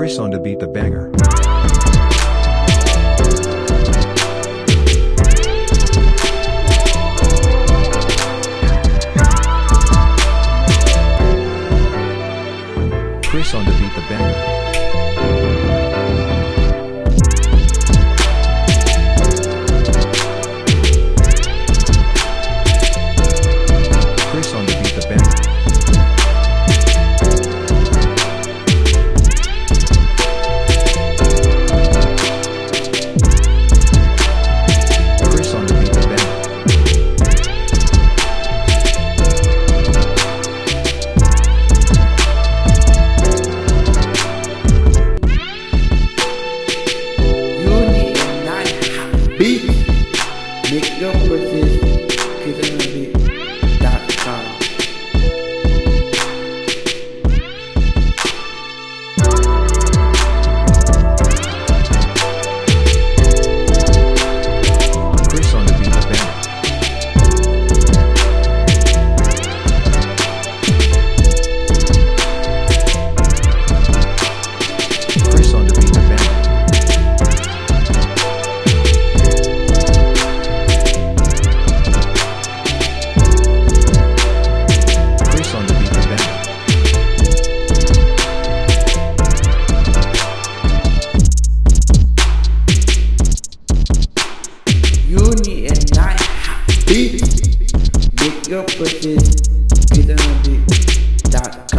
Chris on to beat the banger. Chris on to beat the banger. your breath is good beat. bitches, get them a dot.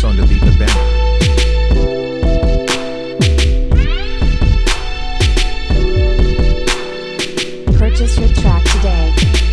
House on the Beat the band. Purchase your track today.